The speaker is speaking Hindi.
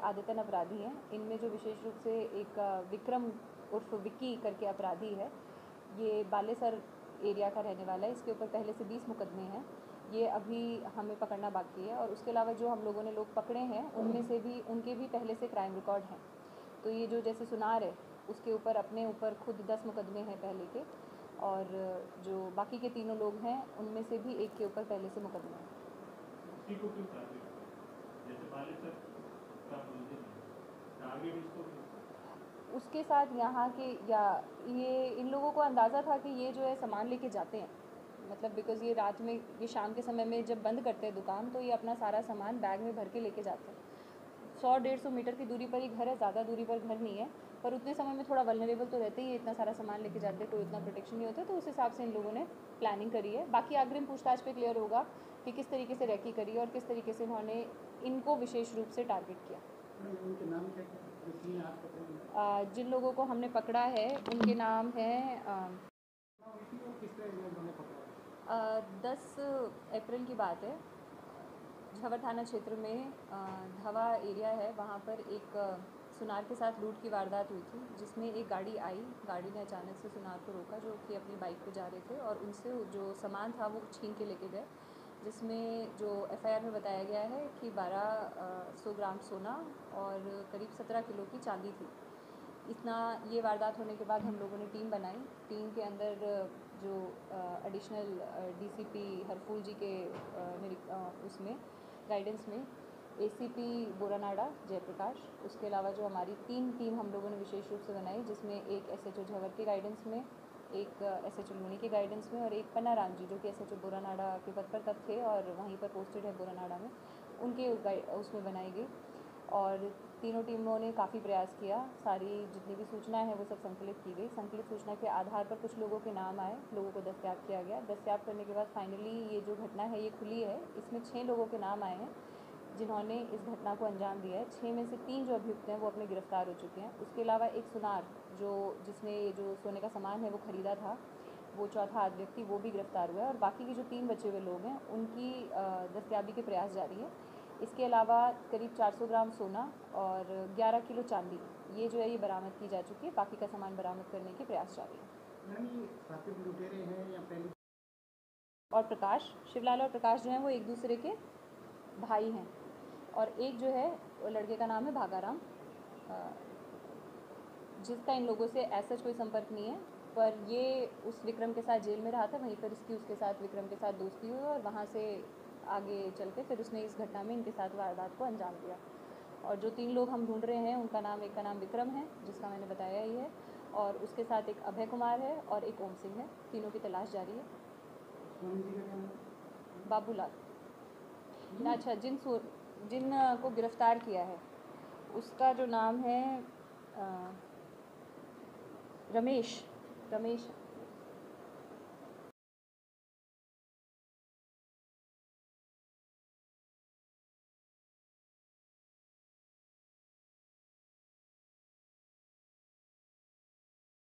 आदतन अपराधी हैं। इनमें जो विशेष रूप से एक विक्रम उर्फ़ विक्की करके अपराधी है। ये बालेसर एरिया का रहने वाला है। इसके ऊपर पहले से बीस मुकदमे हैं। ये अभी हमें पकड़ना बाकी है। और उसके अलावा जो हम लोगों ने लोग पकड़े हैं, उनमें से भी, उनके भी पहले से क्राइम रिकॉर्ड हैं। तो ये जो जैसे सुनार है, उसके ऊपर अपने ऊपर खुद दस मुकदमे हैं पहले के। और जो बाकी के तीनों लोग हैं, उनमें से भी एक के ऊपर पहले से मुकदमे हैं। उसके साथ यहाँ के या ये इन लोगों को अंदाज़ा था कि ये जो है सामान लेके जाते हैं। मतलब बिकॉज़ ये रात में, ये शाम के समय में जब बंद करते हैं दुकान तो ये अपना सारा सामान बैग में भर के लेके जाते हैं। सौ डेढ़ सौ मीटर की दूरी पर ही घर है ज़्यादा दूरी पर घर नहीं है पर उतने समय में थोड़ा वलनरेबल तो रहते ही है इतना सारा सामान लेके जाते हैं कोई उतना प्रोटेक्शन नहीं होता तो उस हिसाब से इन लोगों ने प्लानिंग करी है। बाकी अग्रिम पूछताछ पे क्लियर होगा कि किस तरीके से रैकी करी और किस तरीके से उन्होंने इनको विशेष रूप से टारगेट किया। आ, जिन लोगों को हमने पकड़ा है उनके नाम हैं दस अप्रैल की बात है। झवर थाना क्षेत्र में धवा एरिया है, वहाँ पर एक सुनार के साथ लूट की वारदात हुई थी, जिसमें एक गाड़ी आई, गाड़ी ने अचानक से सुनार को रोका, जो कि अपनी बाइक पे जा रहे थे, और उनसे जो सामान था वो छीन के लेके गए, जिसमें जो एफआईआर में बताया गया है कि बारह सौ ग्राम सोना और करीब सत्रह किलो की चांदी थी। इतना ये वारदात होने के बाद हम लोगों ने टीम बनाई, टीम के अंदर जो एडिशनल डीसीपी हरफूल जी के उसमें गाइडेंस में एसीपी बोरानाडा जयप्रकाश उसके अलावा जो हमारी तीन टीम हम लोगों ने विशेष रूप से बनाई, जिसमें एक एस एच ओ झवर के गाइडेंस में, एक एस एसएचओ लुनी के गाइडेंस में और एक पन्ना राम जी जो कि एस एच ओ बोरानाडा के पद पर तब थे और वहीं पर पोस्टेड है बोरानाडा में, उनके उसमें बनाई गई। और तीनों टीमों ने काफ़ी प्रयास किया। सारी जितनी भी सूचना है, वो सब संकलित की गई। संकलित सूचना के आधार पर कुछ लोगों के नाम आए, लोगों को दस्तियाब किया गया। दस्तियाब करने के बाद फाइनली ये जो घटना है, ये खुली है। इसमें छः लोगों के नाम आए हैं, जिन्होंने इस घटना को अंजाम दिया है। छः में से तीन जो अभियुक्त हैं, वो अपने गिरफ़्तार हो चुके हैं। उसके अलावा एक सुनार, जो जिसने ये जो सोने का सामान है, वो ख़रीदा था, वो चौथा व्यक्ति, वो भी गिरफ़्तार हुआ है। और बाकी के जो तीन बचे हुए लोग हैं, उनकी दस्तियाबी के प्रयास जारी है। इसके अलावा करीब 400 ग्राम सोना और 11 किलो चांदी। ये जो है ये बरामद की जा चुकी है। बाकी का सामान बरामद करने के प्रयास जारी है। और प्रकाश शिवलाल और प्रकाश जो हैं वो एक दूसरे के भाई हैं। और एक जो है वो लड़के का नाम है भागाराम। जिसका इन लोगों से ऐसा कोई संपर्क नहीं है। पर ये उस विक्रम के साथ जेल में रहा था वहीं पर इसकी उसके साथ विक्रम के साथ दोस्ती हुई और वहाँ से आगे चल के फिर उसने इस घटना में इनके साथ वारदात को अंजाम दिया। और जो तीन लोग हम ढूंढ रहे हैं उनका नाम एक का नाम विक्रम है जिसका मैंने बताया ही है और उसके साथ एक अभय कुमार है और एक ओम सिंह है। तीनों की तलाश जारी है। बाबूलाल। अच्छा जिन जिन को गिरफ़्तार किया है उसका जो नाम है अ, रमेश। रमेश